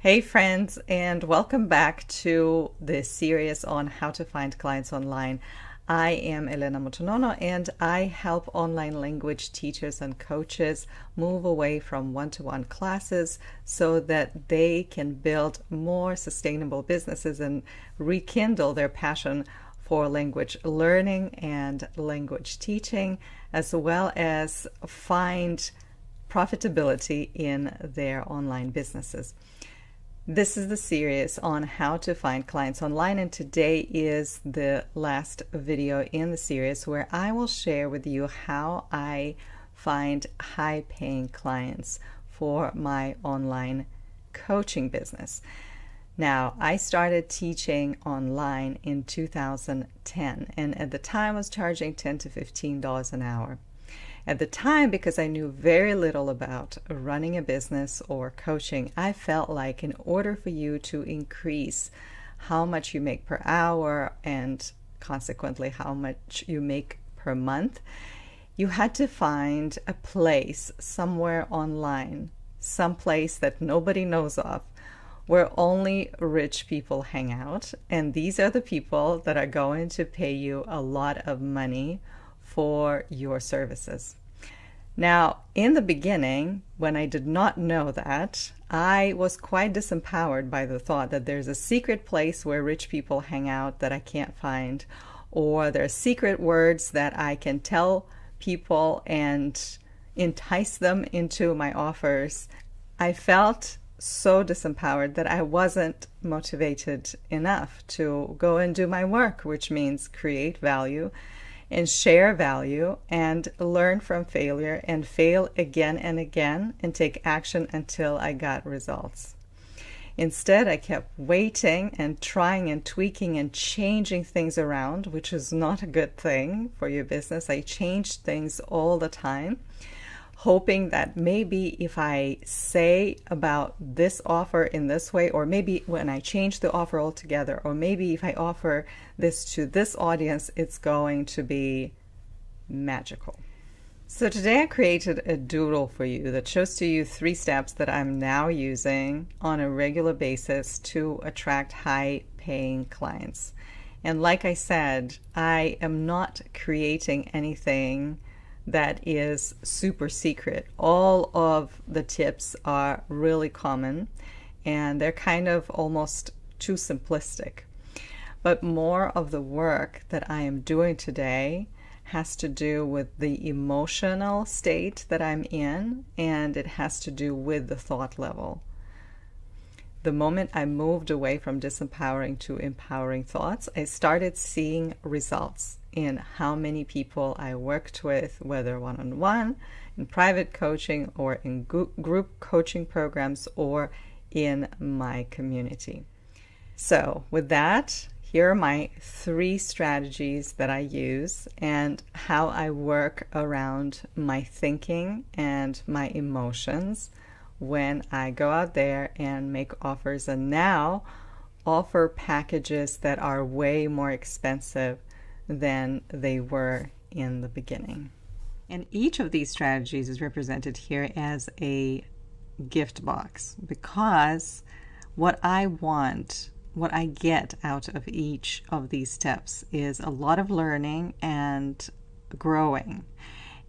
Hey, friends, and welcome back to this series on how to find clients online. I am Elena Mutonono, and I help online language teachers and coaches move away from one to one classes so that they can build more sustainable businesses and rekindle their passion for language learning and language teaching, as well as find profitability in their online businesses. This is the series on how to find clients online, and today is the last video in the series where I will share with you how I find high paying clients for my online coaching business. Now, I started teaching online in 2010, and at the time I was charging 10 to $15 an hour. At the time, because I knew very little about running a business or coaching, I felt like in order for you to increase how much you make per hour and consequently how much you make per month, you had to find a place somewhere online, some place that nobody knows of, where only rich people hang out. And these are the people that are going to pay you a lot of money for your services. Now, in the beginning, when I did not know that, I was quite disempowered by the thought that there's a secret place where rich people hang out that I can't find, or there are secret words that I can tell people and entice them into my offers. I felt so disempowered that I wasn't motivated enough to go and do my work, which means create value and share value and learn from failure and fail again and again and take action until I got results. Instead, I kept waiting and trying and tweaking and changing things around, which is not a good thing for your business. I changed things all the time hoping that maybe if I say about this offer in this way, or maybe when I change the offer altogether, or maybe if I offer this to this audience, it's going to be magical. So today I created a doodle for you that shows to you three steps that I'm now using on a regular basis to attract high paying clients. And like I said, I am not creating anything that is super secret. All of the tips are really common and they're kind of almost too simplistic. But more of the work that I am doing today has to do with the emotional state that I'm in and it has to do with the thought level. The moment I moved away from disempowering to empowering thoughts, I started seeing results in how many people I worked with, whether one on one, in private coaching, or in group coaching programs, or in my community. So, with that, here are my three strategies that I use and how I work around my thinking and my emotions when I go out there and make offers and now offer packages that are way more expensive than they were in the beginning. And each of these strategies is represented here as a gift box because what I want, what I get out of each of these steps is a lot of learning and growing.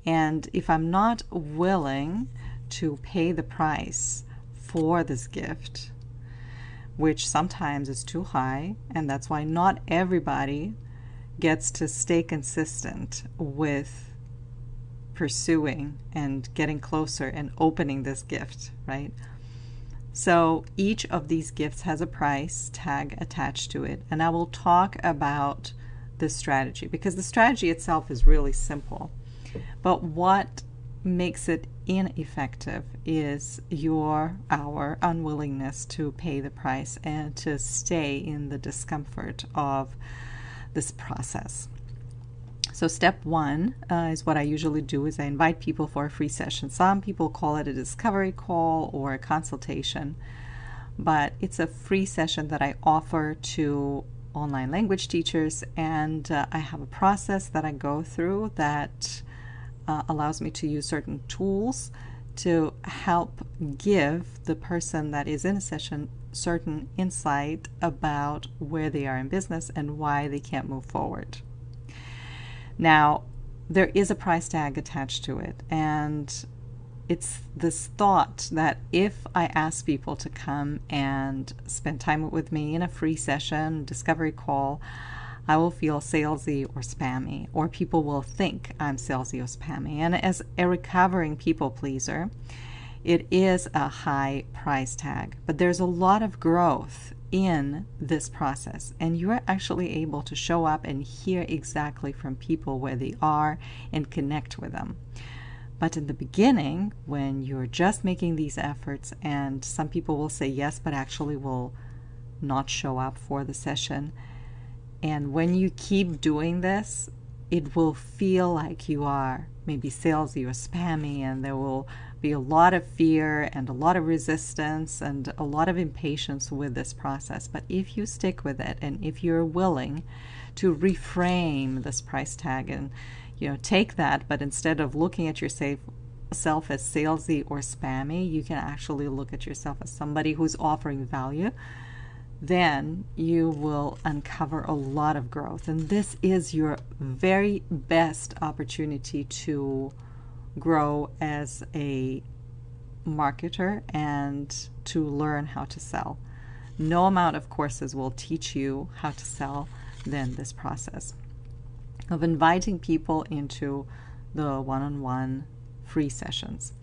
And if I'm not willing to pay the price for this gift, which sometimes is too high, and that's why not everybody gets to stay consistent with pursuing and getting closer and opening this gift, right? So each of these gifts has a price tag attached to it, and I will talk about this strategy because the strategy itself is really simple. But what makes it ineffective is your our unwillingness to pay the price and to stay in the discomfort of this process. So step one uh, is what I usually do is I invite people for a free session. Some people call it a discovery call or a consultation, but it's a free session that I offer to online language teachers, and uh, I have a process that I go through that uh, allows me to use certain tools to help give the person that is in a session certain insight about where they are in business and why they can't move forward. Now, there is a price tag attached to it, and it's this thought that if I ask people to come and spend time with me in a free session, discovery call, I will feel salesy or spammy, or people will think I'm salesy or spammy. And as a recovering people pleaser, it is a high price tag, but there's a lot of growth in this process, and you're actually able to show up and hear exactly from people where they are and connect with them. But in the beginning, when you're just making these efforts, and some people will say yes, but actually will not show up for the session, and when you keep doing this, it will feel like you are maybe salesy or spammy, and there will be a lot of fear and a lot of resistance and a lot of impatience with this process. But if you stick with it and if you're willing to reframe this price tag and you know take that, but instead of looking at yourself self as salesy or spammy, you can actually look at yourself as somebody who's offering value then you will uncover a lot of growth. And this is your very best opportunity to grow as a marketer and to learn how to sell. No amount of courses will teach you how to sell than this process of inviting people into the one on one free sessions.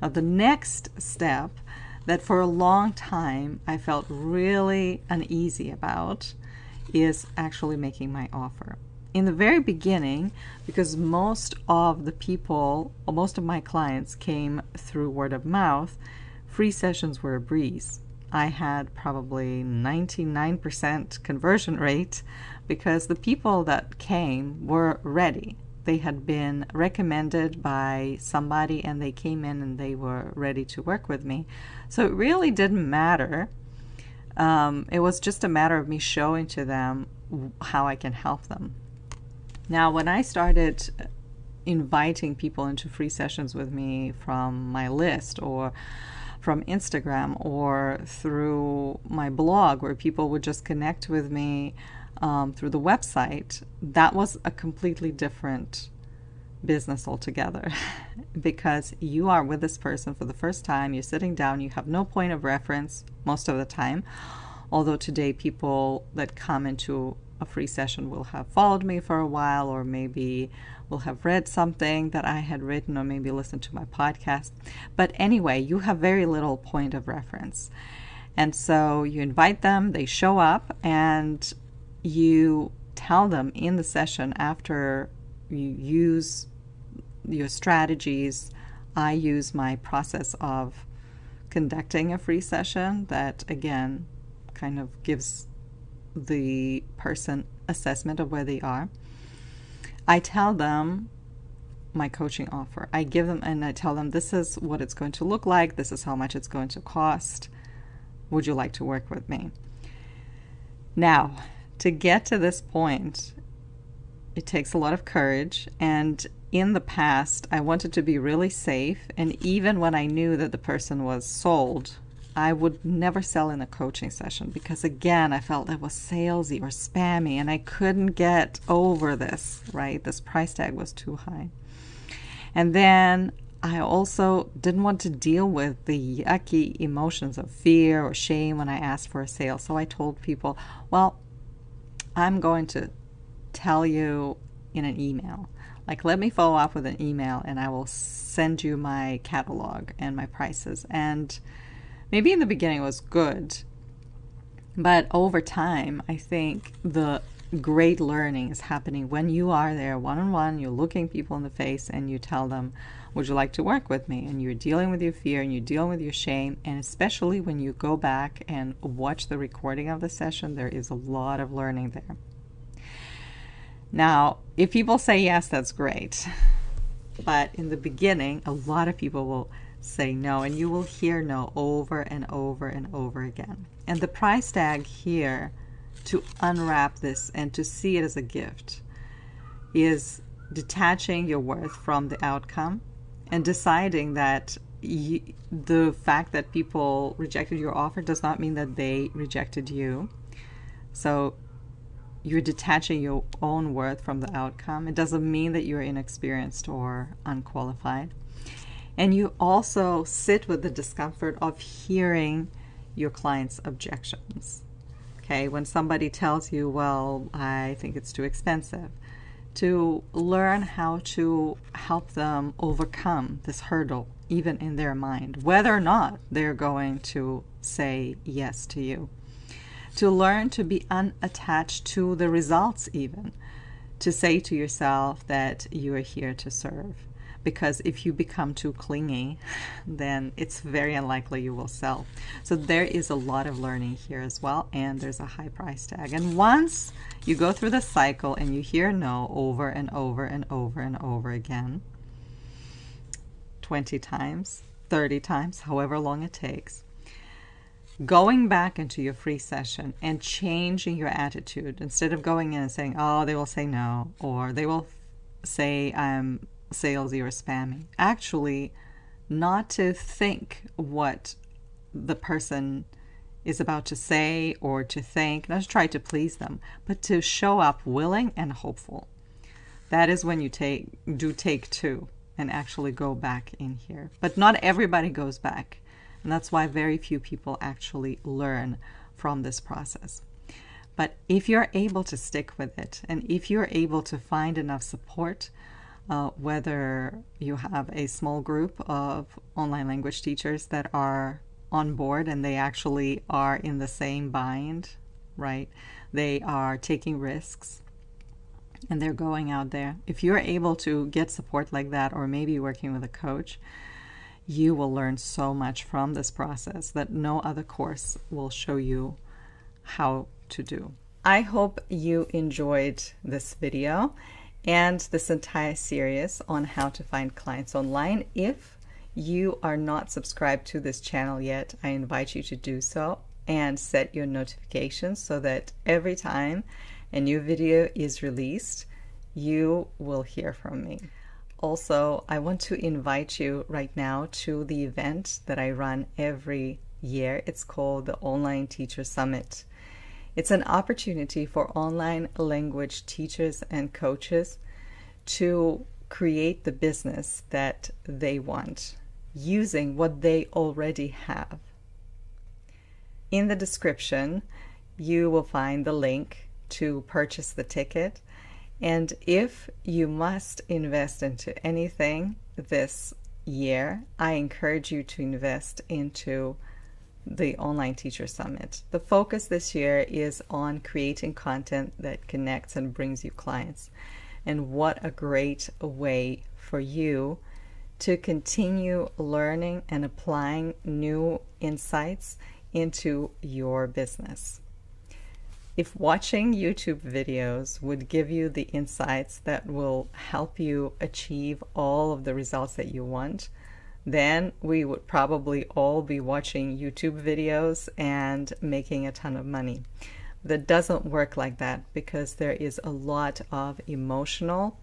Now, the next step that for a long time I felt really uneasy about is actually making my offer. In the very beginning, because most of the people, most of my clients came through word of mouth, free sessions were a breeze. I had probably 99% conversion rate because the people that came were ready they had been recommended by somebody and they came in and they were ready to work with me. So it really didn't matter. Um, it was just a matter of me showing to them how I can help them. Now, when I started inviting people into free sessions with me from my list or from Instagram or through my blog, where people would just connect with me um, through the website, that was a completely different business altogether because you are with this person for the first time, you're sitting down, you have no point of reference most of the time. Although today, people that come into a free session will have followed me for a while, or maybe will have read something that I had written, or maybe listened to my podcast. But anyway, you have very little point of reference. And so you invite them, they show up, and you tell them in the session after you use your strategies. I use my process of conducting a free session that, again, kind of gives the person assessment of where they are. I tell them my coaching offer. I give them and I tell them this is what it's going to look like, this is how much it's going to cost. Would you like to work with me? Now, to get to this point, it takes a lot of courage. And in the past, I wanted to be really safe. And even when I knew that the person was sold, I would never sell in a coaching session because, again, I felt it was salesy or spammy and I couldn't get over this, right? This price tag was too high. And then I also didn't want to deal with the yucky emotions of fear or shame when I asked for a sale. So I told people, well, I'm going to tell you in an email. Like, let me follow up with an email and I will send you my catalog and my prices. And maybe in the beginning it was good, but over time, I think the great learning is happening when you are there one on one, you're looking people in the face and you tell them, Would you like to work with me? And you're dealing with your fear and you're dealing with your shame. And especially when you go back and watch the recording of the session, there is a lot of learning there. Now, if people say yes, that's great. But in the beginning, a lot of people will say no, and you will hear no over and over and over again. And the price tag here to unwrap this and to see it as a gift is detaching your worth from the outcome and deciding that you, the fact that people rejected your offer does not mean that they rejected you. So you're detaching your own worth from the outcome. It doesn't mean that you're inexperienced or unqualified. And you also sit with the discomfort of hearing your client's objections. Okay, when somebody tells you, well, I think it's too expensive, to learn how to help them overcome this hurdle, even in their mind, whether or not they're going to say yes to you. To learn to be unattached to the results, even. To say to yourself that you are here to serve because if you become too clingy, then it's very unlikely you will sell. So there is a lot of learning here as well, and there's a high price tag. And once you go through the cycle and you hear no over and over and over and over again, 20 times, 30 times, however long it takes, going back into your free session and changing your attitude instead of going in and saying, oh, they will say no, or they will say, I'm salesy or spammy. Actually, not to think what the person is about to say or to think, not to try to please them, but to show up willing and hopeful. That is when you take do take two and actually go back in here. But not everybody goes back. And that's why very few people actually learn from this process. But if you're able to stick with it and if you're able to find enough support uh, whether you have a small group of online language teachers that are on board and they actually are in the same bind, right? They are taking risks and they're going out there. If you're able to get support like that, or maybe working with a coach, you will learn so much from this process that no other course will show you how to do. I hope you enjoyed this video and this entire series on how to find clients online. If you are not subscribed to this channel yet, I invite you to do so and set your notifications so that every time a new video is released, you will hear from me. Also, I want to invite you right now to the event that I run every year. It's called the Online Teacher Summit. It's an opportunity for online language teachers and coaches to create the business that they want using what they already have. In the description, you will find the link to purchase the ticket. And if you must invest into anything this year, I encourage you to invest into the Online Teacher Summit. The focus this year is on creating content that connects and brings you clients. And what a great way for you to continue learning and applying new insights into your business. If watching YouTube videos would give you the insights that will help you achieve all of the results that you want, then we would probably all be watching YouTube videos and making a ton of money. That doesn't work like that because there is a lot of emotional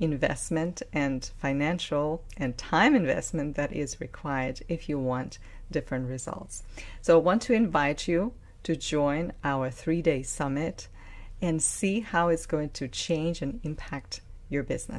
investment and financial and time investment that is required if you want different results. So I want to invite you to join our three day summit and see how it's going to change and impact your business.